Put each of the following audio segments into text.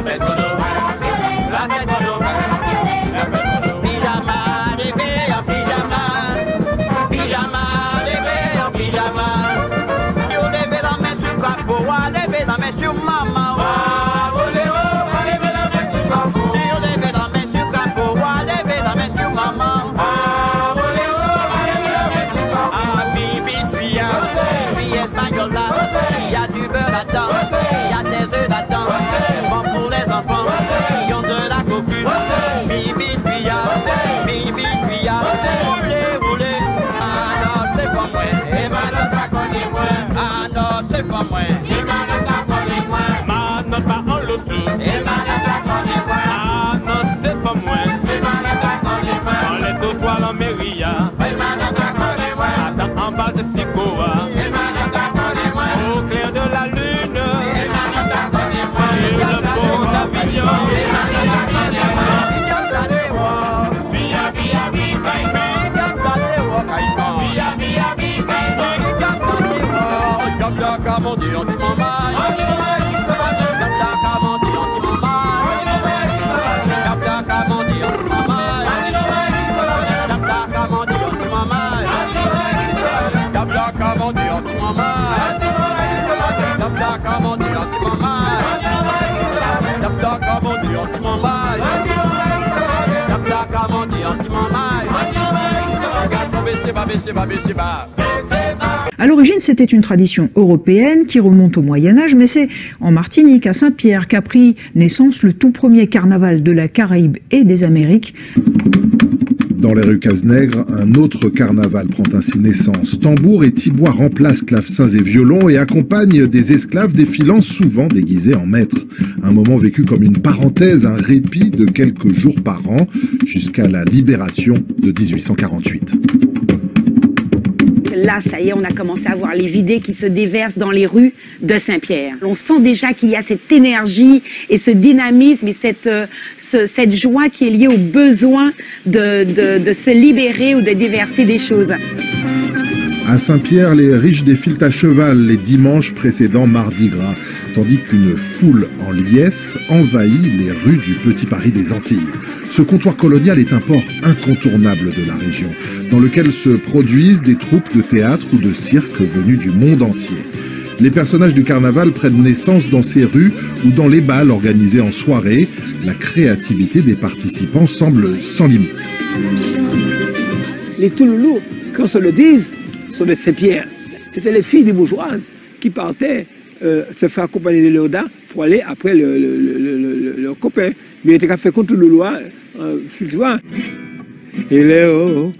I've been moins. Emma ne t'a connu moins. Ma note pas en À l'origine, c'était une tradition européenne qui remonte au Moyen Âge, mais c'est en Martinique, à Saint-Pierre, qu'a pris naissance le tout premier carnaval de la Caraïbe et des Amériques. Dans les rues Cazenègre, un autre carnaval prend ainsi naissance. Tambour et tibois remplacent clavecins et violons et accompagnent des esclaves défilant souvent déguisés en maîtres. Un moment vécu comme une parenthèse, un répit de quelques jours par an jusqu'à la libération de 1848 là, ça y est, on a commencé à voir les vidées qui se déversent dans les rues de Saint-Pierre. On sent déjà qu'il y a cette énergie et ce dynamisme et cette, euh, cette joie qui est liée au besoin de, de, de se libérer ou de déverser des choses. À Saint-Pierre, les riches défilent à cheval les dimanches précédents Mardi Gras, tandis qu'une foule en liesse envahit les rues du Petit Paris des Antilles. Ce comptoir colonial est un port incontournable de la région, dans lequel se produisent des troupes de théâtre ou de cirque venues du monde entier. Les personnages du carnaval prennent naissance dans ces rues ou dans les balles organisés en soirée. La créativité des participants semble sans limite. Les Touloulous, qu'on se le dise, sont de Saint-Pierre. C'était les filles des bourgeoises qui partaient euh, se faire accompagner de Léoda pour aller après le, copain. Mais il était fait contre le loi, euh, tu vois. Et Léo,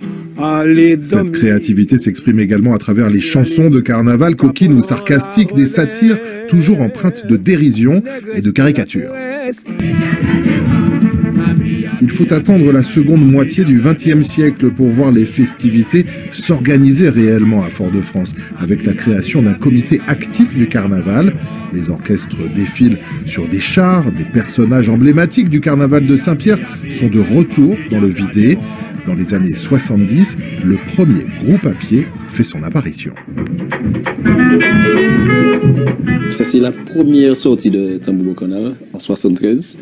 cette créativité s'exprime également à travers les chansons de carnaval coquines ou sarcastiques, des satires toujours empreintes de dérision et de caricature. Il faut attendre la seconde moitié du XXe siècle pour voir les festivités s'organiser réellement à Fort-de-France, avec la création d'un comité actif du carnaval. Les orchestres défilent sur des chars, des personnages emblématiques du carnaval de Saint-Pierre sont de retour dans le vidé. Dans les années 70, le premier groupe à pied fait son apparition. Ça, c'est la première sortie de Tambour Canal en 73.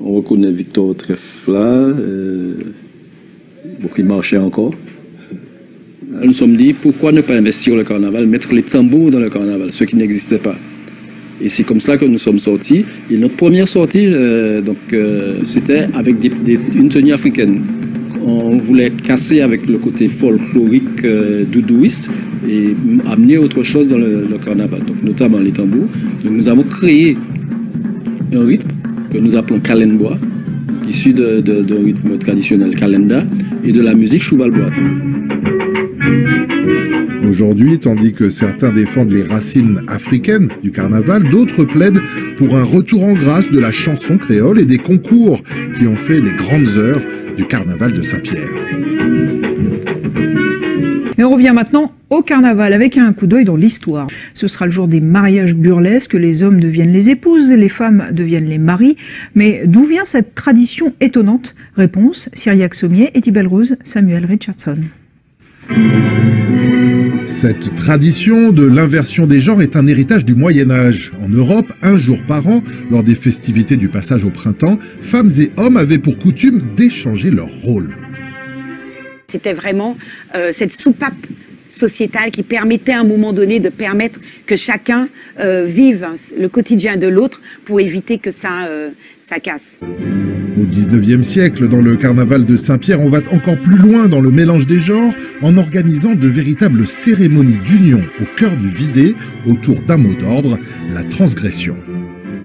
On reconnaît Victor Treffla, euh, qui marchait encore. Nous nous sommes dit, pourquoi ne pas investir le carnaval, mettre les tambours dans le carnaval, ce qui n'existait pas? Et c'est comme cela que nous sommes sortis. Et notre première sortie, euh, euh, c'était avec une tenue africaine. On voulait casser avec le côté folklorique euh, doudouiste et amener autre chose dans le, carnaval, notamment les tambours. Nous avons créé un rythme que nous appelons Kalenbois, issu d'un de, rythme traditionnel Kalenda et de la musique Chouvalbois. Aujourd'hui, tandis que certains défendent les racines africaines du carnaval, d'autres plaident pour un retour en grâce de la chanson créole et des concours qui ont fait les grandes heures du carnaval de Saint-Pierre. Et on revient maintenant au carnaval avec un coup d'œil dans l'histoire. Ce sera le jour des mariages burlesques, les hommes deviennent les épouses, les femmes deviennent les maris. Mais d'où vient cette tradition étonnante? Réponse, Cyriac Sommier, Etty Rose, Samuel Richardson. Cette tradition de l'inversion des genres est un héritage du Moyen Âge. En Europe, un jour par an, lors des festivités du passage au printemps, femmes et hommes avaient pour coutume d'échanger leur rôle. C'était vraiment euh, cette soupape sociétale qui permettait à un moment donné de permettre que chacun euh, vive le quotidien de l'autre pour éviter que ça, euh, ça casse. Au 19e siècle, dans le carnaval de Saint-Pierre, on va encore plus loin dans le mélange des genres en organisant de véritables cérémonies d'union au cœur du vidé autour d'un mot d'ordre, la transgression.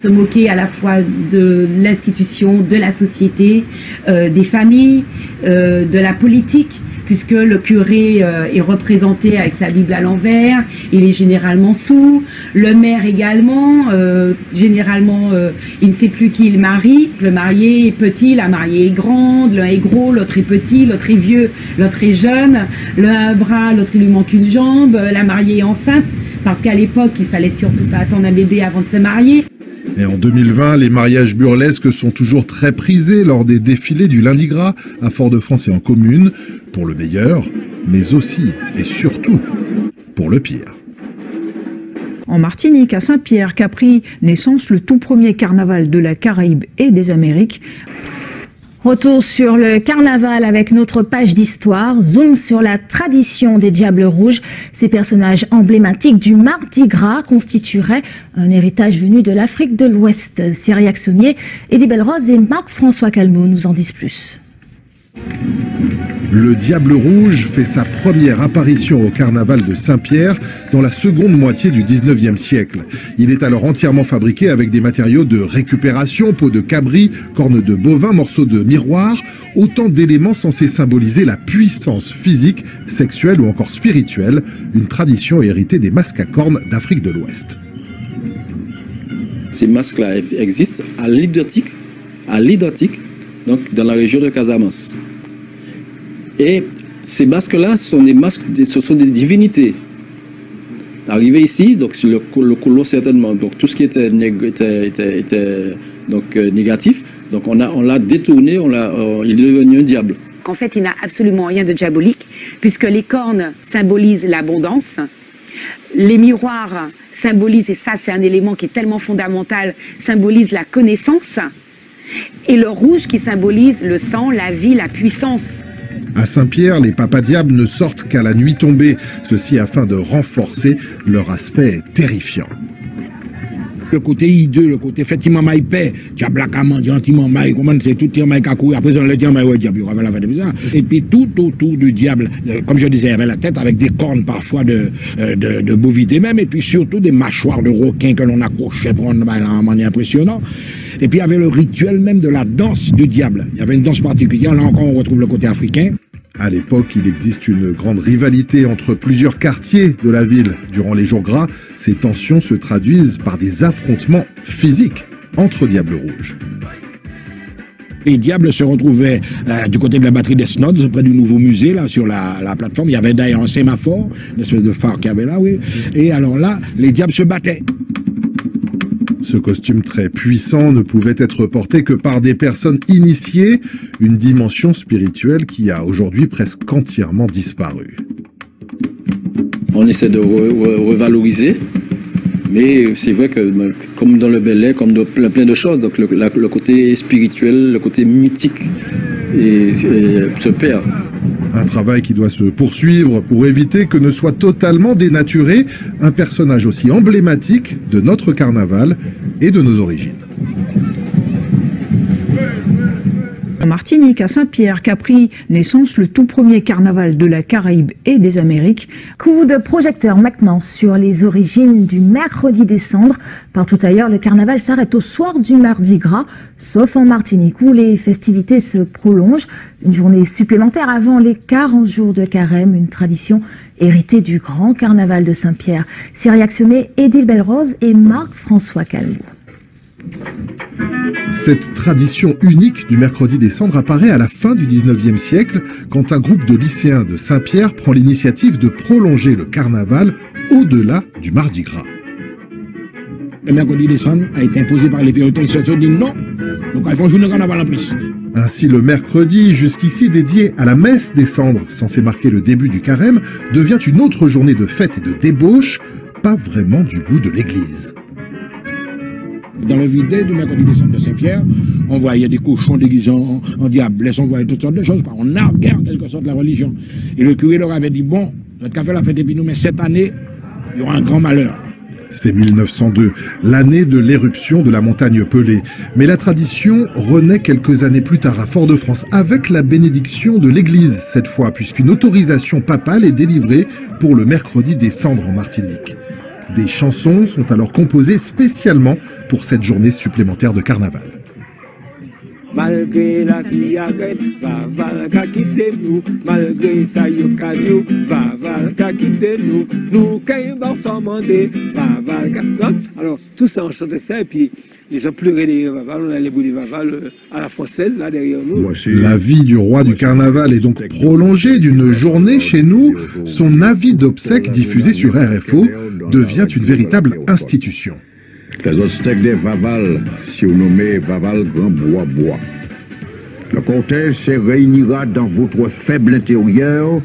Se moquer à la fois de l'institution, de la société, euh, des familles, euh, de la politique puisque le curé euh, est représenté avec sa Bible à l'envers, il est généralement sous, le maire également, euh, généralement euh, il ne sait plus qui il marie, le marié est petit, la mariée est grande, l'un est gros, l'autre est petit, l'autre est vieux, l'autre est jeune, l'un a un bras, l'autre il lui manque une jambe, la mariée est enceinte, parce qu'à l'époque il fallait surtout pas attendre un bébé avant de se marier. Et en 2020, les mariages burlesques sont toujours très prisés lors des défilés du lundi gras à Fort-de-France et en commune, pour le meilleur, mais aussi et surtout pour le pire. En Martinique, à Saint-Pierre, qu'a pris naissance le tout premier carnaval de la Caraïbe et des Amériques. Retour sur le carnaval avec notre page d'histoire. Zoom sur la tradition des Diables Rouges. Ces personnages emblématiques du Mardi Gras constitueraient un héritage venu de l'Afrique de l'Ouest. Cyriac Sommier, Eddie Belrose et Marc-François Calmot nous en disent plus. Le Diable Rouge fait sa première apparition au carnaval de Saint-Pierre dans la seconde moitié du 19e siècle. Il est alors entièrement fabriqué avec des matériaux de récupération, peau de cabri, cornes de bovin, morceaux de miroir, autant d'éléments censés symboliser la puissance physique, sexuelle ou encore spirituelle, une tradition héritée des masques à cornes d'Afrique de l'Ouest. Ces masques-là existent à l'identique, à l'identique, donc dans la région de Casamance. Et ces masques-là sont des masques, ce sont des divinités. Arrivé ici, donc le, le certainement, donc tout ce qui était, donc, euh, négatif, donc on l'a on détourné, on euh, il est devenu un diable. En fait, il n'a absolument rien de diabolique, puisque les cornes symbolisent l'abondance, les miroirs symbolisent, et ça c'est un élément qui est tellement fondamental, symbolisent la connaissance, et le rouge qui symbolise le sang, la vie, la puissance. À Saint-Pierre, les papas diables ne sortent qu'à la nuit tombée, ceci afin de renforcer leur aspect terrifiant le côté hideux, le côté effectivement maï paix, diable à gentiment maï, comment c'est tout le maï à courir, après on le dit maï ouais diable, on va la faire de ça. Et puis tout autour du diable, euh, comme je disais, il y avait la tête avec des cornes parfois de, euh, de, de bovidés même, et puis surtout des mâchoires de requins que l'on accrochait pour un manière impressionnant. Et puis il y avait le rituel même de la danse du diable. Il y avait une danse particulière, là encore on retrouve le côté africain. À l'époque, il existe une grande rivalité entre plusieurs quartiers de la ville. Durant les jours gras, ces tensions se traduisent par des affrontements physiques entre Diables Rouges. Les diables se retrouvaient euh, du côté de la batterie des Snods, près du nouveau musée, là, sur la, la plateforme. Il y avait d'ailleurs un sémaphore, une espèce de phare qu'il y avait là, oui. Et alors là, les diables se battaient. Ce costume très puissant ne pouvait être porté que par des personnes initiées, une dimension spirituelle qui a aujourd'hui presque entièrement disparu. On essaie de revaloriser, mais c'est vrai que comme dans le Bel Air, comme dans plein, de choses, donc le, côté spirituel, le côté mythique se perd. Un travail qui doit se poursuivre pour éviter que ne soit totalement dénaturé un personnage aussi emblématique de notre carnaval et de nos origines. En Martinique, à Saint-Pierre, qu'a pris naissance le tout premier carnaval de la Caraïbe et des Amériques. Coup de projecteur maintenant sur les origines du mercredi décembre. Partout ailleurs, le carnaval s'arrête au soir du mardi gras, sauf en Martinique où les festivités se prolongent. Une journée supplémentaire avant les 40 jours de carême, une tradition héritée du grand carnaval de Saint-Pierre. Cyriac Semé, Édile Belrose et Marc-François Calmou. Cette tradition unique du mercredi des cendres apparaît à la fin du 19e siècle quand un groupe de lycéens de Saint-Pierre prend l'initiative de prolonger le carnaval au-delà du Mardi Gras. Le mercredi des cendres a été imposé par les puritains, ils se sont dit non, donc ils font jouer le carnaval en plus. Ainsi, le mercredi, jusqu'ici dédié à la messe des cendres, censé marquer le début du carême, devient une autre journée de fête et de débauche, pas vraiment du goût de l'Église. Dans le vide du mercredi des cendres de Saint-Pierre, on voyait des cochons déguisés en, en diablesse, on voyait toutes sortes de choses? On narguait en quelque sorte la religion. Et le curé leur avait dit, bon, notre café la fête depuis nous, mais cette année, il y aura un grand malheur. C'est 1902, l'année de l'éruption de la montagne Pelée. Mais la tradition renaît quelques années plus tard à Fort-de-France avec la bénédiction de l'Église cette fois, puisqu'une autorisation papale est délivrée pour le mercredi des cendres en Martinique. Des chansons sont alors composées spécialement pour cette journée supplémentaire de carnaval. Malgré la vie agrète, Vaval ka quitté nous. Malgré ça yo ka yo, Vaval ka quitté nous. Nous kay bar ka... Hein? Alors, tout ça, on chantait ça, et puis les gens pleuraient derrière Vaval, on allait bouler Vaval euh, à la française, là, derrière nous. La vie du roi du carnaval est donc prolongée d'une journée chez nous. Son avis d'obsèques diffusé sur RFO devient une véritable institution. Les Aztèques des Vaval, surnommés Vaval Grand Bois Bois. Le cortège se réunira dans votre faible intérieur.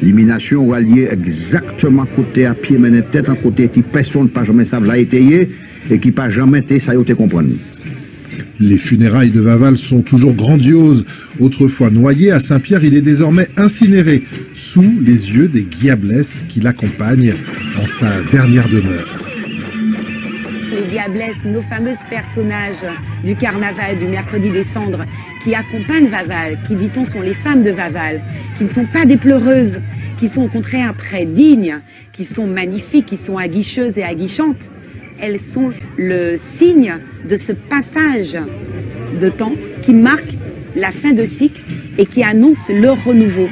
L'élimination aura lieu exactement côté à pied, mais tête en côté qui personne pas jamais savent l'a et qui pas jamais été ça y comprendre. Les funérailles de Vaval sont toujours grandioses. Autrefois noyé à Saint-Pierre, il est désormais incinéré sous les yeux des Guiablesses qui l'accompagnent en sa dernière demeure les Diablesses, nos fameux personnages du carnaval du mercredi des cendres, qui accompagnent Vaval, qui dit-on sont les femmes de Vaval, qui ne sont pas des pleureuses, qui sont au contraire très dignes, qui sont magnifiques, qui sont aguicheuses et aguichantes. Elles sont le signe de ce passage de temps qui marque la fin de cycle et qui annonce le renouveau.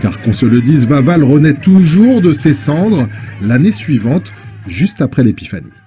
Car qu'on se le dise, Vaval renaît toujours de ses cendres l'année suivante, juste après l'épiphanie.